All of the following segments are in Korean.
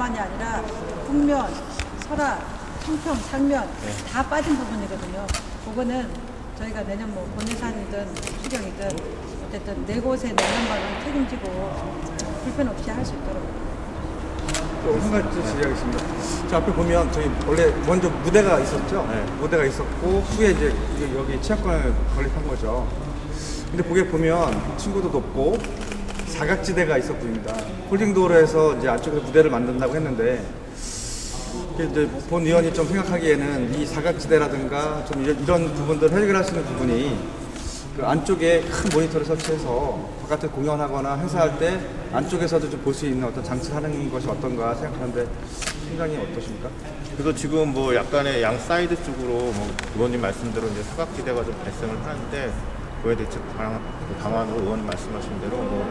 부지뿐만이 아니라 북면, 설악, 청평, 상면 다 빠진 부분이거든요. 그거는 저희가 내년 뭐 본예산이든 수령이든 어쨌든 네 곳의 내년만을 책임지고 불편 없이 할 수 있도록 또한 가지 질의하겠습니다. 저 앞에 보면 저희 원래 먼저 무대가 있었죠. 네. 무대가 있었고 후에 이제 여기 체육관을 건립한 거죠. 근데 보게 보면 층고도 높고 사각지대가 있어 보입니다. folding door에서 이제 안쪽에서 무대를 만든다고 했는데 이제 본 의원이 좀 생각하기에는 이 사각지대라든가 좀 이런, 이런 부분들을 해결할 수 있는 부분이 그 안쪽에 큰 모니터를 설치해서 바깥에 공연하거나 행사할 때 안쪽에서도 좀 볼 수 있는 어떤 장치를 하는 것이 어떤가 생각하는데 생각이 어떠십니까? 그래서 지금 뭐 약간의 양 사이드 쪽으로 뭐 의원님 말씀대로 이제 사각지대가 좀 발생을 하는데 그에 대책 방- 그 방안으로 의원님 말씀하신 대로 뭐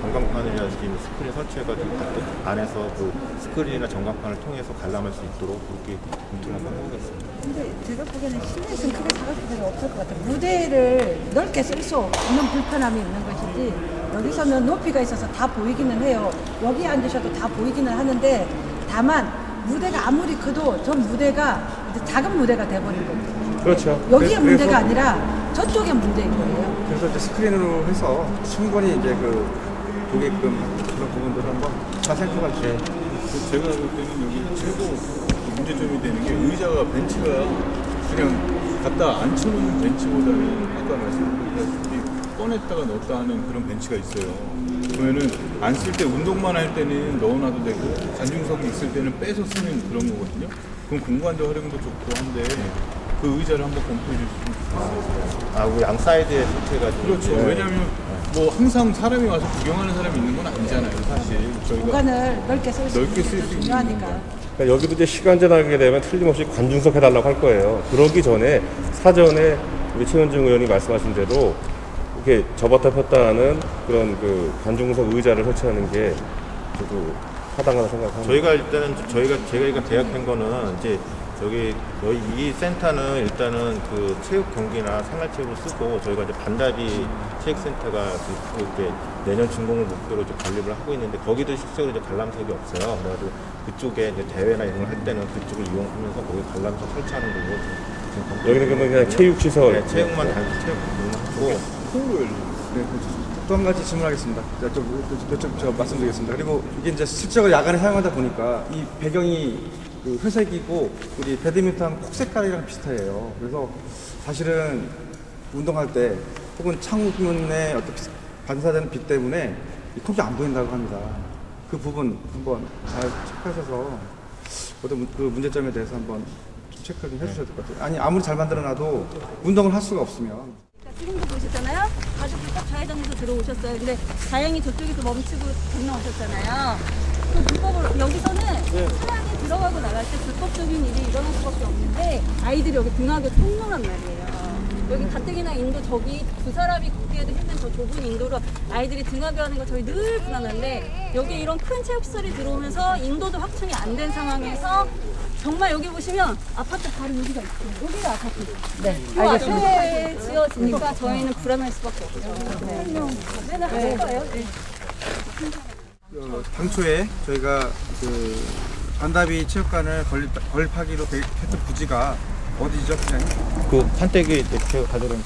전광판이라든지 뭐 스크린 설치해가지고 그 안에서 그 스크린이나 전광판을 통해서 관람할 수 있도록 그렇게 검토를 한번 해보겠습니다. 근데 제가 보기에는 실내에서는 크게 사각지대가 없을 것 같아요. 무대를 넓게 쓸 수 없는 불편함이 있는 것이지 여기서는 높이가 있어서 다 보이기는 해요. 여기 앉으셔도 다 보이기는 하는데 다만 무대가 아무리 커도 전 무대가 이제 작은 무대가 돼버린 거예요. 그렇죠. 여기의 문제가 아니라 저쪽의 문제인 거예요. 그래서 이제 스크린으로 해서 충분히 이제 그 보게끔 그런 부분들을 한번 잘 생각해 주세요. 그 제가 볼 때는 여기 최고 문제점이 되는 게 의자가 벤치가 그냥 갖다 앉혀놓는 벤치보다는 아까 말씀드렸다시피 꺼냈다가 넣었다 하는 그런 벤치가 있어요. 그러면은 안 쓸 때 운동만 할 때는 넣어놔도 되고 관중석이 있을 때는 빼서 쓰는 그런 거거든요. 그럼 공간적 활용도 좋고 한데 그 의자를 한번 검토해 주시면. 아, 그양 사이드에 설치해가지고. 그렇죠. 네. 왜냐하면 뭐 항상 사람이 와서 구경하는 사람이 있는 건 아니잖아요. 사실 저희가 공간을 넓게 쓸 수 넓게 있는 쓸게수 있는 중요하니까. 그러니까 여기도 이제 시간 제 나게 되면 틀림없이 관중석 해달라고 할 거예요. 그러기 전에 사전에 우리 최현중 의원이 말씀하신 대로 이렇게 접었다 폈다 하는 그런 그 관중석 의자를 설치하는 게 저도 타당하다 생각합니다. 저희가 일단은 저희가 저희가 계약한 거는 이제 저기 저희 이 센터는 일단은 그 체육 경기나 생활체육을 쓰고 저희가 이제 반다리 체육센터가 이제 내년 준공을 목표로 이제 건립을 하고 있는데 거기도 실제로 이제 관람석이 없어요. 그래가지고 그쪽에 이제 대회나 이런 걸 할 때는 그쪽을 이용하면서 거기 관람석 설치하는 걸로 지금 여기는 그러면 그냥 체육시설. 네, 체육만 단지 체육 부분을 하고 통로 열리고 네, 또한 가지 질문하겠습니다. 자, 좀, 좀, 좀, 저 말씀드리겠습니다. 그리고 이게 이제 실제로 야간에 사용하다 보니까 이 배경이 그 회색이고 우리 배드민턴 콕 색깔이랑 비슷해요. 그래서 사실은 운동할 때 혹은 창문에 어떤 빛- 반사되는 빛 때문에 이 콕이 안 보인다고 합니다. 그 부분 한번 잘 체크하셔서 문- 그 문제점에 대해서 한번 좀 체크 좀 해주셔야 될 것 같아요. 아니 아무리 잘 만들어놔도 운동을 할 수가 없으면 지금도 보셨잖아요. 가족들 딱 좌회전해서 들어오셨어요. 근데 다행히 저쪽에서 멈추고 건너오셨잖아요. 그 불법으로 여기서는 차량이 들어가고 나갈 때 불법적인 일이 일어날 수밖에 없는데 아이들이 여기 등하교 통로란 말이에요. 여기 가뜩이나 인도 저기 두 사람이 걷기에도 힘든 저 좁은 인도로 아이들이 등하교하는 거 저희 늘 불안한데 여기 이런 큰 체육시설이 들어오면서 인도도 확충이 안 된 상황에서 정말 여기 보시면 아파트 바로 여기가 있어요. 여기가 아파트. 네, 이 앞에 지어지니까 저희는 불안할 수밖에 없죠. 네. 네, 하실 거예요. 네. 어, 당초에 저희가 그 반다비 체육관을 건립, 건립하기로 했던 부지가 어디죠, 그냥? 그 판때기 이렇게 가져온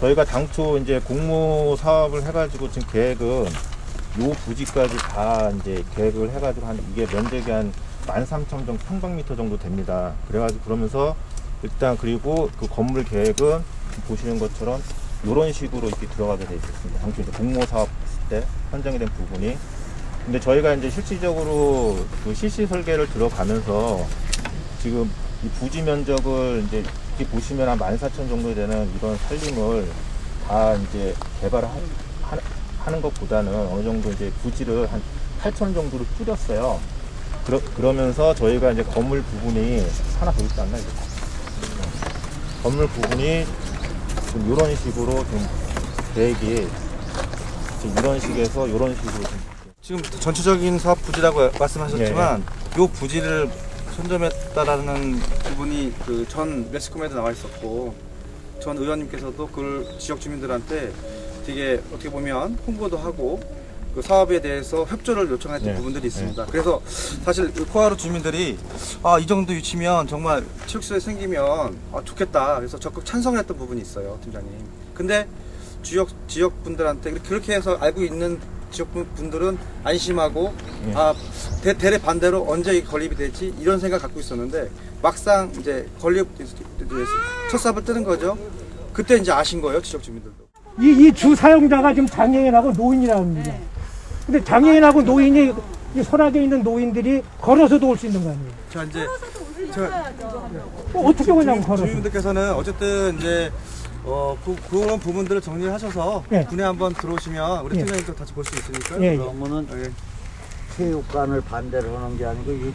저희가 당초 이제 공모 사업을 해가지고 지금 계획은 요 부지까지 다 이제 계획을 해가지고 한 이게 면적이 한 13,000 평방미터 정도 됩니다. 그래가지고 그러면서 일단 그리고 그 건물 계획은 보시는 것처럼 이런 식으로 이렇게 들어가게 돼 있었습니다. 당초 이제 공모 사업 했을 때 선정이 된 부분이 근데 저희가 이제 실질적으로 그 실시 설계를 들어가면서 지금 이 부지 면적을 이제 이렇게 보시면 한 14,000 정도 되는 이런 산림을 다 이제 개발을 하는 것보다는 어느 정도 이제 부지를 한 8,000 정도로 줄였어요. 그러, 그러면서 저희가 이제 건물 부분이 하나 더 있지 않나 이거? 건물 부분이 좀 이런 식으로 좀 계획이 이런 식에서 이런 식으로 좀 지금 전체적인 사업 부지라고 말씀하셨지만 요 부지를 선점했다라는 부분이 그 전 매스컴에도 나와 있었고 전 의원님께서도 그걸 지역 주민들한테 되게 어떻게 보면 홍보도 하고 그 사업에 대해서 협조를 요청했던 네. 부분들이 있습니다. 그래서 사실 그 코하루 주민들이 아, 이 정도 위치면 정말 체육시설 생기면 아, 좋겠다. 그래서 적극 찬성했던 부분이 있어요, 팀장님. 근데 지역 지역 분들한테 그렇게 해서 알고 있는 지역 분- 분들은 안심하고 네. 아 대, 대래 반대로 언제 이 건립이 될지 이런 생각 갖고 있었는데 막상 이제 건립 첫 삽을 뜨는 거죠. 그때 이제 아신 거예요, 지역 주민들도. 이, 이 주 사용자가 지금 장애인하고 노인이라고 합니다. 근데 장애인하고 노인이 이 소락에 있는 노인들이 걸어서도 올 수 있는 거 아니에요? 자 이제 어, 어떻게 오냐고 걸어서. 주민분들께서는 어쨌든 이제 어 그, 그런 부분들을 정리를 하셔서 예. 군에 한번 들어오시면 우리 예. 팀장님도 같이 볼 수 있으니까. 예, 예. 그러면은 예. 체육관을 반대로 하는 게 아니고 이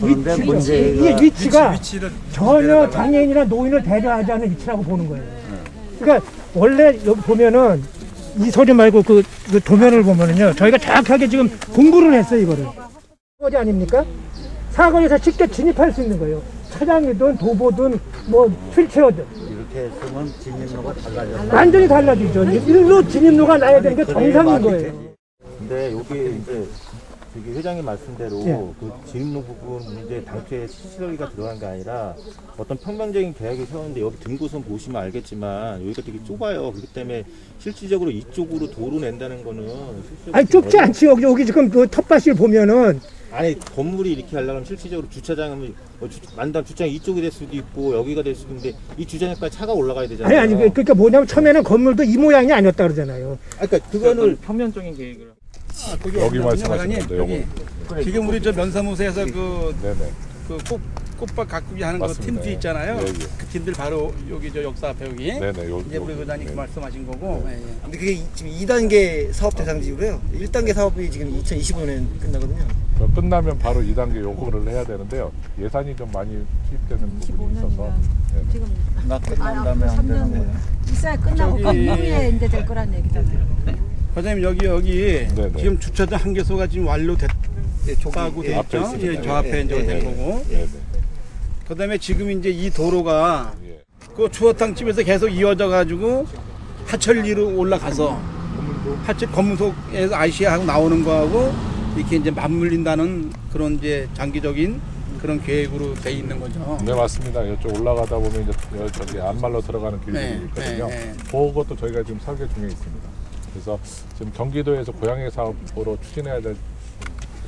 진입하는데 위치, 문제가 이게 위치가 위치, 를 전혀 장애인이나 노인을 배려하지 않는 위치라고 보는 거예요. 그러니까 원래 여기 보면은 이 소리 말고 그, 그 도면을 보면은요 저희가 정확하게 지금 공부를 했어요 이거를 사거리 아닙니까? 사거리에서 직접 진입할 수 있는 거예요. 차량이든 도보든 뭐 휠체어든 이렇게 했으면 진입로가 달라졌어. 완전히 달라지죠. 일로 진입로가 나야 되는 게 정상인 거예요. 근데 여기 이제 저기 회장님 말씀대로 예. 그 진입로 부분 문제 당초에 시설이가 들어간 게 아니라 어떤 평방적인 계획을 세웠는데 여기 든 곳은 보시면 알겠지만 여기가 되게 좁아요. 그렇기 때문에 실질적으로 이쪽으로 도로 낸다는 거는 아니 좁지 않지 여기, 여기 지금 그 텃밭을 보면은 아니 건물이 이렇게 하려면 실질적으로 주차장은 어, 주, 만단 주차장 이쪽이 될 수도 있고 여기가 될 수도 있는데 이 주차장까지 차가 올라가야 아니 되잖아요. 아니 그- 그러니까 뭐냐면 처음에는 건물도 이 모양이 아니었다 그러잖아요. 아니, 그러니까 그거는 평면적인 계획을 여기 말씀하시는 건데 요거. 지금 우리 저 면사무소에서 그, 네네. 그 꽃, 꽃밭 가꾸기 하는 그 맞습니다. 팀들 있잖아요. 예, 예. 그 팀들 바로 여기 저 역사 앞에 여기. 네네. 요, 이제 우리 요- 의장님 그 네. 말씀하신 거고. 예, 예. 근데 그게 이- 지금 2단계 사업 대상지고요. 1단계 사업이 지금 2025년 끝나거든요. 그 끝나면 바로 2단계 요구를 해야 되는데요. 예산이 좀 많이 투입되는 부분이 있어서 네네. 나 끝난 다음에 안 되는 거야. 있어야 끝나고 그 저기- 후에 이제 될 거란 얘기잖아요. 과장님 여기 여기 네네. 지금 주차장 한 개소가 지금 완료됐다고 예, 돼 앞에 있죠. 있습니다. 예, 저 앞에 예, 이제 예, 된 예. 거고. 네 네. 그다음에 지금 이제 이 도로가 예. 그 추어탕 집에서 계속 이어져 가지고 하천리로 올라가서 하천 검문속에서 아시아하고 나오는 거하고 이렇게 이제 맞물린다는 그런 이제 장기적인 그런 계획으로 돼 있는 거죠. 네 맞습니다. 이쪽 올라가다 보면 이제 여- 저기 안말로 들어가는 길들이 네, 있거든요. 네, 네. 그것도 저희가 지금 설계 중에 있습니다. 그래서 지금 경기도에서 고양이 사업으로 추진해야 될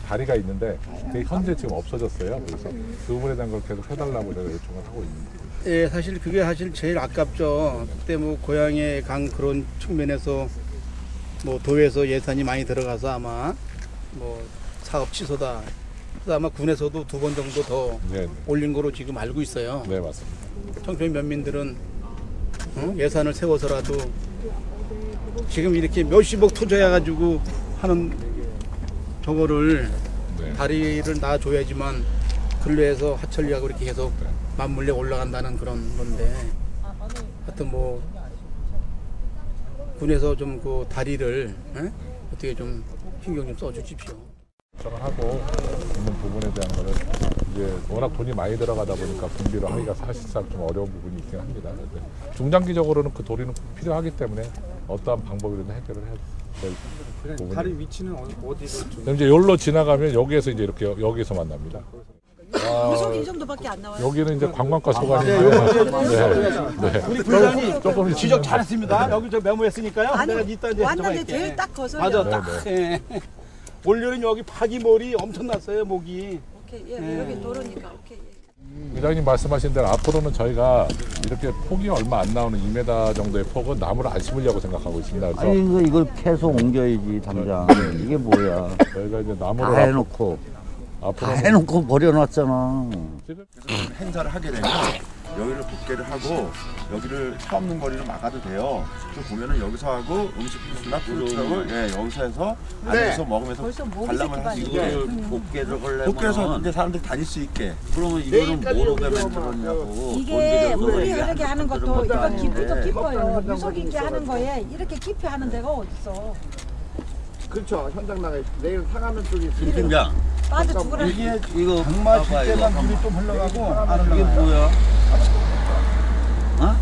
다리가 있는데 그게 현재 지금 없어졌어요. 그래서 그 부분에 대한 걸 계속 해달라고 제가 요청을 하고 있습니다. 예, 사실 그게 사실 제일 아깝죠. 그때 뭐 고향의 강 그런 측면에서 뭐 도에서 예산이 많이 들어가서 아마 뭐 사업 취소다. 그래서 아마 군에서도 두 번 정도 더 네, 네, 올린 거로 지금 알고 있어요. 네 맞습니다. 청평 면민들은 어? 예산을 세워서라도 지금 이렇게 몇십억 투자해가지고 하는 저거를 네. 다리를 놔줘야지만 근로에서 하천리하고 이렇게 계속 맞물려 올라간다는 그런 건데 하여튼 뭐 군에서 좀 그 다리를 에? 어떻게 좀 신경 좀 써주십시오. 하고 있는 부분에 대한 거를 이제 워낙 돈이 많이 들어가다 보니까 분비로 하기가 사실상 좀 어려운 부분이 있긴 합니다. 중장기적으로는 그 도리는 꼭 필요하기 때문에 어떠한 방법이든 해결을 해야 될 부분이 다리 위치는 어디, 어디로 좀 그럼 이제 여기로 지나가면 여기에서 이제 이렇게 여- 여기서 만납니다. 구속이 이 정도밖에 안 나와요. 여기는 이제 관광과 소관인데 네, 네. 우리 부장님 조금 지적 잘했습니다. 여기 저 메모했으니까요. 아니, 내가 이따 이제 가져갈게. 제일 딱 거슬려. 맞아, 네, 딱. 예. 올여름 여기 파기머리 엄청 났어요, 목이. 오케이, 예, 여기 도로니까 오케이. 예. 의장님 말씀하신 대로 앞으로는 저희가 이렇게 폭이 얼마 안 나오는 2m 정도의 폭은 나무를 안 심으려고 생각하고 있습니다. 그래서 아니 이거 이걸 계속 옮겨야지 당장. 이게 뭐야? 저희가 이제 다 나무를 해놓고 다 앞으로는 해놓고 버려놨잖아. 지금 행사를 하게 되면 여기를 복개를 하고 여기를 차 없는 거리를 막아도 돼요. 좀 보면은 여기서 하고 음식 부스나 푸드트럭을 예, 여기서 해서 안에서 먹으면서 벌써 목이 관람을 할수 있게 이거를 복개를 복개해서 하려면 이제 사람들이 다닐 수 있게 그러면 이거는 뭐로 만들었냐고. 이게 본질적으로 물이 얘기하는 흐르게 하는 것도 것들은 이거. 깊이도 깊어요. 유속 깊게 하는 거에 이렇게 깊이 하는 데가 어딨어. 그렇죠. 현장 나가 내일 상하면 쪽에 김 팀장 빠져 죽으라. 이게 이거 강마 줄 때만 물이 좀 흘러가고 이게 뭐야? 어?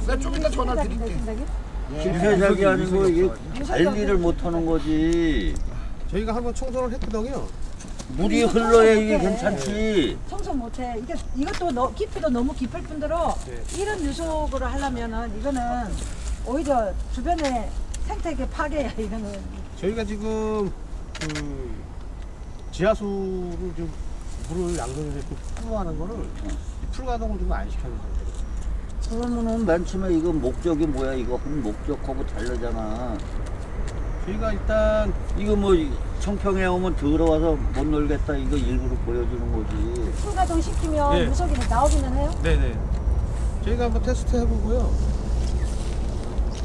내가 좀 이따 전화 드릴게. 실패작이 아니고 이게 관리를 못하는 거지. 저희가 한번 청소를 했거든요. 물이 흘러야 이게 괜찮지. 청소 못해. 이게 이것도 너, 깊이도 너무 깊을 뿐더러 네. 이런 유속으로 하려면은 이거는 오히려 주변에 생태계 파괴야 이거는. 저희가 지금 그 지하수를 좀 물을 양동이에 풀어하는 거를 이 풀가동을 좀 안 시켜는 거예요. 그러면은 맨 처음에 이거 목적이 뭐야? 이거 한 목적하고 다르잖아. 저희가 일단 이거 뭐 청평에 오면 들어와서 못 놀겠다 이거 일부러 보여주는 거지. 풀가동 시키면 예. 유속이 나오기는 해요. 네네. 저희가 한번 테스트 해보고요.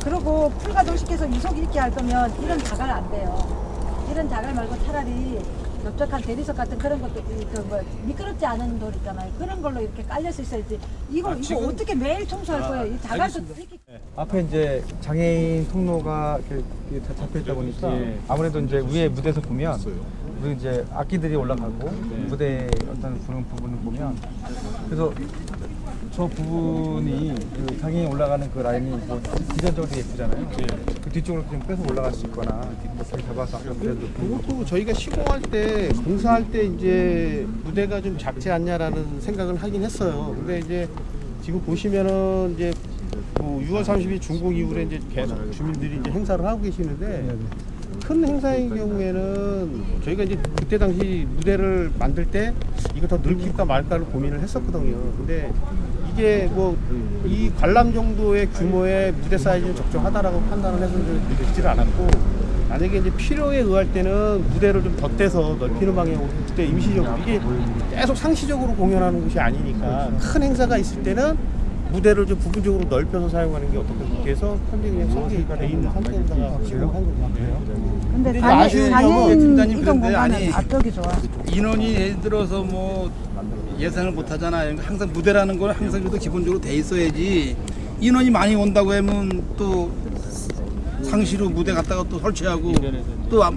그리고 풀가동 시켜서 유속 있게 할 거면 이런 자갈 안 돼요. 이런 자갈 말고 차라리 넓적한 대리석 같은 그런 것도 이- 그 뭐, 미끄럽지 않은 돌 있잖아요. 그런 걸로 이렇게 깔려서 있어야지. 이거 아, 이거 지금- 어떻게 매일 청소할 아, 거예요? 이 자갈도 알겠습니다. 이렇게 앞에 이제 장애인 통로가 이렇게, 다 잡혀 있다 보니까 예. 아무래도 이제 위에 무대에서 보면 우리 이제 악기들이 올라가고 무대 어떤 부분 부분을 보면 그래서 저 부분이 그 장애인 올라가는 그 라인이 뭐 디자인적으로 되게 예쁘잖아요. 그 뒤쪽으로 그냥 빼서 올라갈 수 있거나 뒷모습을 잡아서 아까 무대도 그것도 저희가 시공할 때 공사할 때 이제 무대가 좀 작지 않냐라는 생각을 하긴 했어요. 근데 이제 지금 보시면은 이제 뭐 6월 30일 중공 이후에 이제 계속 주민들이 이제 행사를 하고 계시는데 큰 행사인 경우에는 저희가 이제 그때 당시 무대를 만들 때 이거 더 넓힐까 말까를 고민을 했었거든요. 근데 이게 뭐 이 관람 정도의 규모의 무대 사이즈는 적정하다라고 판단을 해서 늦지를 않았고 만약에 이제 필요에 의할 때는 무대를 좀 덧대서 넓히는 방향으로 그때 임시적으로 이게 계속 상시적으로 공연하는 것이 아니니까 큰 행사가 있을 때는 무대를 좀 부분적으로 넓혀서 사용하는 게 어떻게 그렇게 해서 현재 그냥 설계가 돼 있는 상태에다가 지금 한것 같아요. 근데 이제 장애, 아쉬운 점은 팀장님 이동 그런데 공간은 아니 앞쪽이 좋아. 인원이 예를 들어서 뭐 예상을 못 하잖아요. 항상 무대라는 건 항상 그래도 기본적으로 돼 있어야지. 인원이 많이 온다고 하면 또 상시로 무대 갔다가 또 설치하고 또 앞-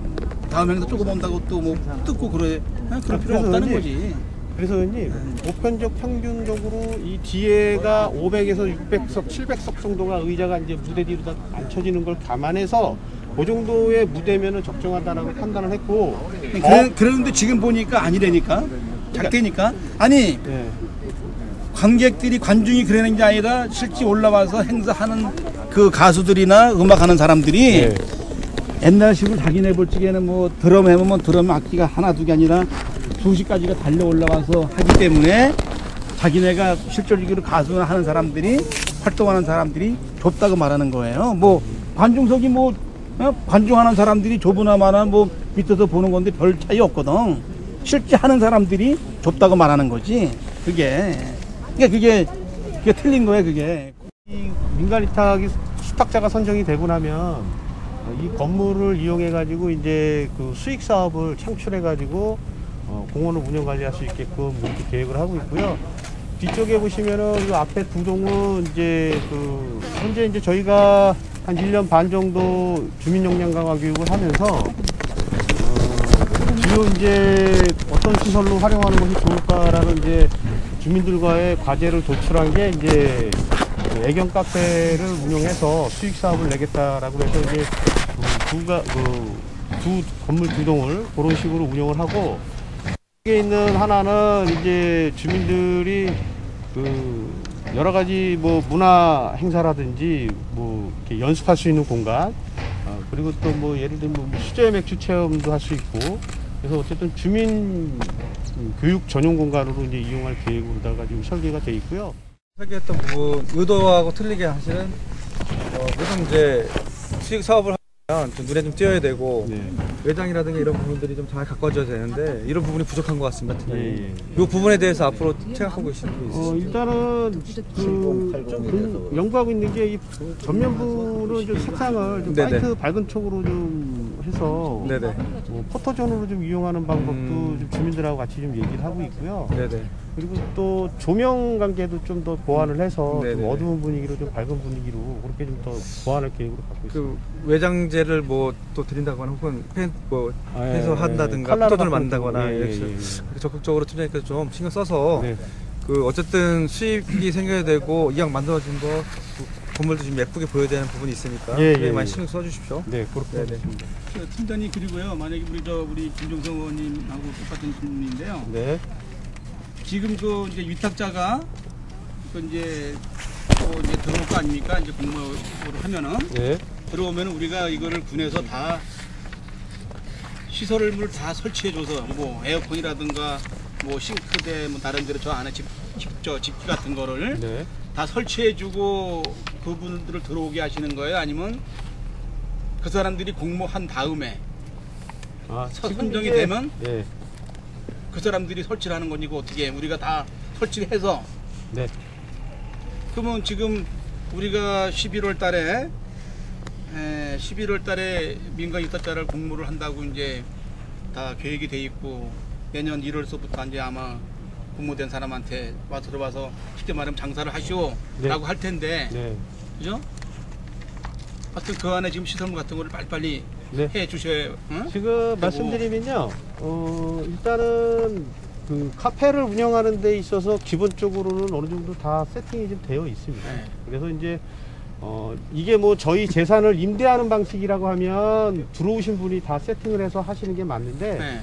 다음 행사 조금 온다고 또 뭐 뜯고 그래. 그냥 그럴 필요 그래서 없다는 거지. 그래서 형님 보편적 평균적으로 이 뒤에가 500에서 600석, 700석 정도가 의자가 이제 무대 뒤로 다 앉혀지는 걸 감안해서 그 정도의 무대면은 적정하다라고 판단을 했고 그래, 그런데 지금 보니까 아니라니까. 작대니까. 아니 예. 관객들이 관중이 그러는 게 아니라 실제 올라와서 행사하는 그 가수들이나 음악하는 사람들이 예. 옛날식으로 자기네 볼 적에는 뭐 드럼 해보면 드럼 악기가 하나 두 개 아니라 수십 가지가 달려 올라와서 하기 때문에 자기네가 실질적으로 가수나 하는 사람들이 활동하는 사람들이 좁다고 말하는 거예요. 뭐 관중석이 뭐 어? 관중하는 사람들이 좁으나 마나 뭐 밑에서 보는 건데 별 차이 없거든. 실제 하는 사람들이 좁다고 말하는 거지. 그게 그러니까 그게 그게 틀린 거예요. 그게. 이 민간 위탁이 수탁자가 선정이 되고 나면 이 건물을 이용해 가지고 이제 그 수익 사업을 창출해 가지고 어, 공원을 운영 관리할 수 있게끔 이렇게 계획을 하고 있고요. 뒤쪽에 보시면은 이 앞에 두 동은 이제 그 현재 이제 저희가 한 1년 반 정도 주민 역량 강화 교육을 하면서 어, 주요 이제 어떤 시설로 활용하는 것이 좋을까라는 이제 주민들과의 과제를 도출한 게 이제 그 애견 카페를 운영해서 수익 사업을 내겠다라고 해서 이제 그 두가 그두 건물 두 동을 그런 식으로 운영을 하고 여기에 있는 하나는 이제 주민들이 그 여러 가지 뭐 문화 행사라든지 뭐 이렇게 연습할 수 있는 공간 어, 그리고 또 뭐 예를 들면 뭐 수제 맥주 체험도 할 수 있고 그래서 어쨌든 주민 음, 교육 전용 공간으로 이제 이용할 계획으로다가 지금 설계가 돼 있고요. 설계했던 부분 의도하고 틀리게 사실은 어, 무슨 이제 수익 사업을 하면 좀 눈에 좀 띄어야 되고 네. 외장이라든가 이런 부분들이 좀 잘 가꿔져야 되는데 이런 부분이 부족한 것 같습니다. 특히 예, 예. 이 부분에 대해서 앞으로 생각하고 계시는 게 있으세요? 어, 일단은 그좀 연구하고 있는 게 이 전면부는 좀 색상을 좀 네네. 화이트 밝은 쪽으로 좀 해서 네네. 뭐 포토존으로 좀 이용하는 방법도 음. 좀 주민들하고 같이 좀 얘기를 하고 있고요. 네네. 그리고 또 조명 관계도 좀 더 보완을 해서 좀. 어두운 분위기로 좀 밝은 분위기로 그렇게 좀 더 보완할 계획으로 갖고 있습니다. 그 외장재를 뭐 또 드린다거나 혹은 펜, 뭐 아, 예, 해서 예. 한다든가 포토존을 만든다거나 예, 예, 이렇게 예. 적극적으로 팀장님께서 좀 신경 써서 네. 그 어쨌든 수입이 생겨야 되고 이왕 만들어진 거 건물도 좀 예쁘게 보여야 되는 부분이 있으니까 예, 네, 예, 많이 예. 신경 써주십시오. 네, 그렇게 네, 네. 하겠습니다. 그 팀장님 그리고요 만약에 우리 저 우리 김종성 의원님하고 똑같은 질문인데요. 네. 지금 그 이제 위탁자가 그 이제 또 이제 들어올 거 아닙니까? 이제 공모를 하면은 네. 들어오면 우리가 이거를 군에서 다 시설물 다 설치해줘서 뭐 에어컨이라든가 뭐 싱크대 뭐 다른 데로 저 안에 집, 집, 저 집기 같은 거를 네. 다 설치해주고 그분들을 들어오게 하시는 거예요? 아니면 그 사람들이 공모한 다음에 아, 선정이 이게- 되면 네. 그 사람들이 설치를 하는 거니 고 어떻게 해? 우리가 다 설치를 해서 네. 그러면 지금 우리가 11월 달에 에, 11월 달에 민간 입사자를 공모를 한다고 이제 다 계획이 돼 있고 내년 1월서부터 이제 아마 공모된 사람한테 와서 들어와서 쉽게 말하면 장사를 하시오라고 네. 할 텐데 네. 그죠? 하여튼 그 안에 지금 시설물 같은 거를 빨리빨리 네. 해 주셔야 응? 지금 말씀드리면요, 어, 일단은 그 카페를 운영하는 데 있어서 기본적으로는 어느 정도 다 세팅이 좀 되어 있습니다. 네. 그래서 이제 어, 이게 뭐 저희 재산을 임대하는 방식이라고 하면 들어오신 분이 다 세팅을 해서 하시는 게 맞는데 네.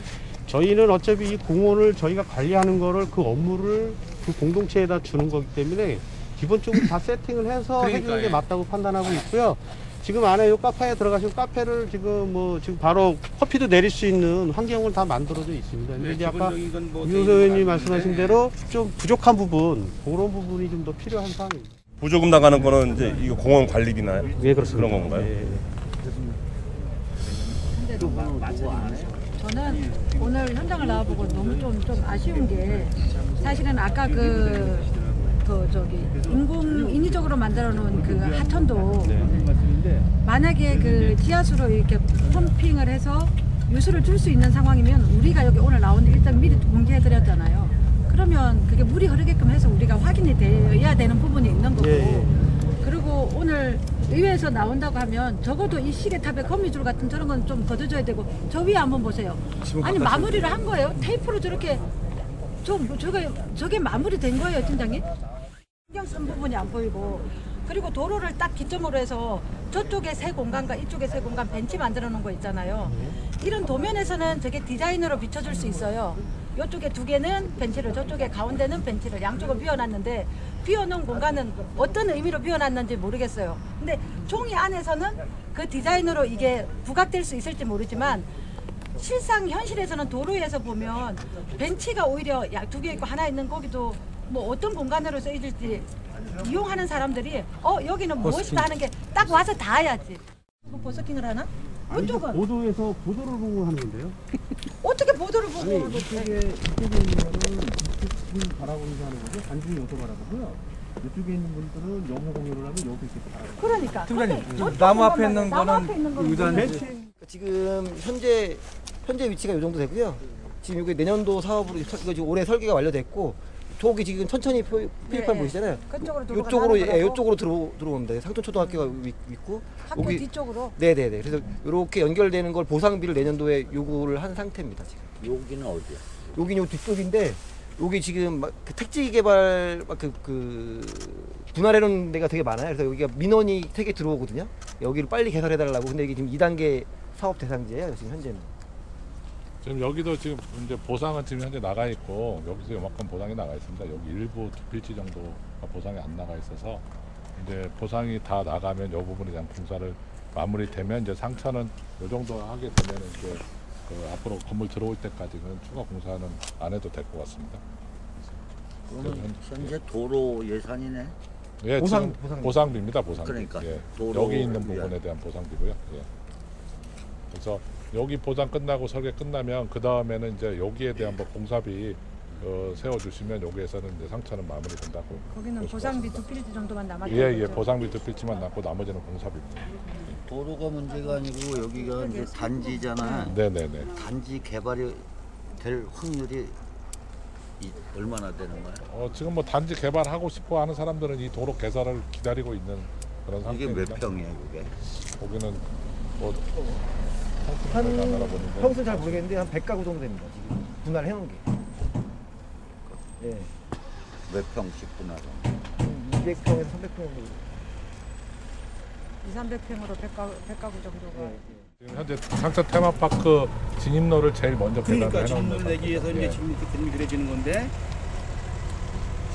저희는 어차피 이 공원을 저희가 관리하는 거를 그 업무를 그 공동체에다 주는 거기 때문에 기본적으로 다 세팅을 해서 해주는 게 그러니까요. 맞다고 판단하고 있고요. 지금 안에 요 카페에 들어가시면 카페를 지금 뭐 지금 바로 커피도 내릴 수 있는 환경을 다 만들어져 있습니다. 근데 네, 이제 아까 기본적인 건뭐 유호 돼 있는 의원님 거 말씀하신. 대로 좀 부족한 부분 그런 부분이 좀 더 필요한 사항입니다. 보조금 나가는 거는 이제 이거 공원 관리비나 예, 그렇습니다. 그런 건가요? 예. 저는 오늘 현장을 나와보고 너무 좀, 좀 아쉬운 게 사실은 아까 그, 그 저기 인공 인위적으로 만들어 놓은 그 하천도 만약에 그 지하수로 이렇게 펌핑을 해서 유수를 줄 수 있는 상황이면 우리가 여기 오늘 나오는 일단 미리 공개해 드렸잖아요. 그러면 그게 물이 흐르게끔 해서 우리가 확인이 돼야 되는 부분이 있는 거고 예, 예. 그리고 오늘 의회에서 나온다고 하면 적어도 이 시계탑의 거미줄 같은 저런 건좀 걷어줘야 되고 저 위에 한번 보세요. 아니 마무리를 한 거예요. 테이프로 저렇게 좀 저게 저게 마무리된 거예요, 팀장님? 신경 쓴 부분이 안 보이고 그리고 도로를 딱 기점으로 해서 저쪽에 새 공간과 이쪽에 새 공간 벤치 만들어 놓은 거 있잖아요. 이런 도면에서는 저게 디자인으로 비춰줄 수 있어요. 이쪽에 두 개는 벤치를 저쪽에 가운데는 벤치를 양쪽을 비워놨는데 비워놓은 공간은 어떤 의미로 비워놨는지 모르겠어요. 근데 종이 안에서는 그 디자인으로 이게 부각될 수 있을지 모르지만 실상 현실에서는 도로에서 보면 벤치가 오히려 두 개 있고 하나 있는 거기도 뭐 어떤 공간으로 쓰여질지 이용하는 사람들이 어 여기는 무엇이다 하는 게 딱 와서 닿아야지. 뭐 버스킹을 하나? 그쪽은 보도에서 보도를 보고 하는 건데요. 어떻게 보도를 보고 아니 이쪽에 이쪽에 있는 거는 이쪽 바라보면서 하는 거고 안중이 여기서 바라보고요. 이쪽에 있는 분들은 영어 공유를 하면 여기 이렇게 바라보고. 그러니까 팀장님, 근데 저 어떤 나무 앞에 공간만 있는 나무 거는 앞에 있는 거는 의도하는지. 뭐예요? 지금 현재 현재 위치가 이 정도 되고요. 지금 여기 내년도 사업으로 이거 지금 올해 설계가 완료됐고 저기 지금 천천히 표- 네. 보이시잖아요. 그쪽으로 이쪽으로 예, 거라고? 이쪽으로 들어 들어옵니다. 상촌 초등학교가 위- 있고 학교 뒤쪽으로 네네네. 그래서 이렇게 연결되는 걸 보상비를 내년도에 요구를 한 상태입니다. 지금. 여기는 어디야? 여기는 요 뒤쪽인데 여기 지금 막그 택지 개발 막 그 그 분할해 놓은 데가 되게 많아요. 그래서 여기가 민원이 되게 들어오거든요. 여기를 빨리 개설해 달라고. 근데 이게 지금 2단계 사업 대상지예요. 지금 현재는. 지금 여기도 지금 이제 보상은 지금 현재 나가 있고 여기서 요만큼 보상이 나가 있습니다. 여기 일부 두 필지 정도가 보상이 안 나가 있어서 이제 보상이 다 나가면 이 부분에 대한 공사를 마무리되면 이제 상차는 요 정도 하게 되면 이제 그 앞으로 건물 들어올 때까지는 추가 공사는 안 해도 될 것 같습니다. 그러면 현재 도로 예산이네. 예, 보상- 지금 보상. 보상 비입니다. 보상비. 그러니까 예. 도로 여기 있는. 부분에 대한 보상비고요. 예. 그래서 여기 보상 끝나고 설계 끝나면 그 다음에는 이제 여기에 대한 뭐 공사비 어, 세워주시면 여기에서는 이제 상차는 마무리된다고. 거기는 보상비. 두 필지 정도만 남았죠. 예, 예, 보상비 두 필지만 남고 나머지는 공사비입니다. 도로가 문제가 아니고 여기가 이제 단지잖아. 네, 네, 네. 단지 개발이 될 확률이 이- 얼마나 되는 거야? 어, 지금 뭐 단지 개발하고 싶어 하는 사람들은 이 도로 개설을 기다리고 있는 그런 이게 몇 상태입니다. 평이야 그게? 거기는 뭐 한. 평수는 잘 모르겠는데 한 100가구 정도 됩니다. 지금 분할 해 놓은 게. 예. 몇 평씩 분할은? 200평에서 300평 정도. 2, 300평으로 100가, 100가구 정도가. 지금 현재 상천 테마파크 진입로를 제일 먼저 그러니까 해놓은 진입을 내기 위해서 이제 예. 지금 이렇게 그림이 그려지는 건데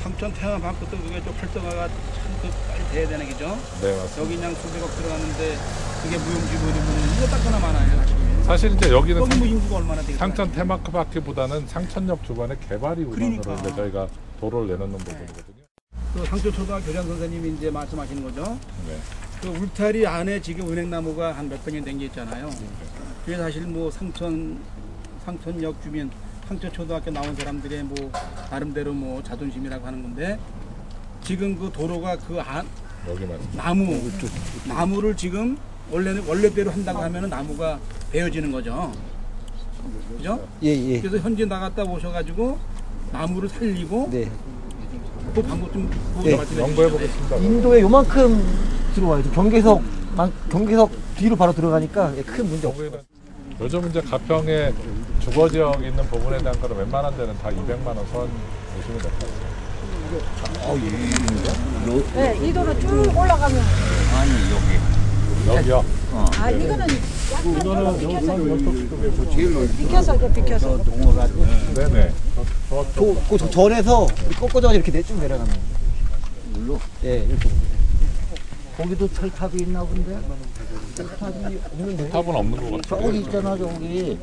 삼천 테마파크도 그게 좀 활성화가 참그 빨리 돼야 되는 거죠. 네, 맞습니다. 여기 그냥 수백억 들어가는데 그게 무용지물이면 이거 딱 하나 많아요. 사실. 사실 이제 여기는 여기 상- 뭐 인구가 얼마나 되겠어요? 상천 테마파크보다는 상천역 주변의 개발이 우선으로 그러니까. 이제 저희가 도로를 내놓는 부분이거든요. 그 상초 초등학교 교장 선생님이 이제 말씀하시는 거죠. 네. 그 울타리 안에 지금 은행나무가 한몇 평이 된게 있잖아요. 그게 사실 뭐 상천 상천역 주민 상천 초등학교 나온 사람들의 뭐 나름대로 뭐 자존심이라고 하는 건데 지금 그 도로가 그 안 여기 말씀. 나무 나무를 지금 원래는 원래대로 한다고 하면은 나무가 베어지는 거죠. 그죠? 예, 예. 그래서 현지 나갔다 오셔가지고 나무를 살리고 네. 그 방법 좀 예. 말씀해 주시죠. 인도에 요만큼 들어와요. 경계석 만- 경계석 뒤로 바로 들어가니까 예, 큰 문제 없어요. 요즘 이제 가평에 주거 지역 있는 부분에 대한 거는 웬만한 데는 다 200만 원 선 보시면 될 것 같아요. 네, 이 도로 쭉 올라가면. 아니 여기 여기요. 아, 이거는 약간 이거는 비켜서. 여기서 제일 넓 비켜서, 이제 비켜서. 네네. 도, 그 저- 전에서 꺾어져 이렇게 내쭉 거예요. 물로 예, 이렇게. 거기도 철탑이 있나 본데 철탑이 없는데. 탑은 없는 것 같아요. 저기 있잖아 저기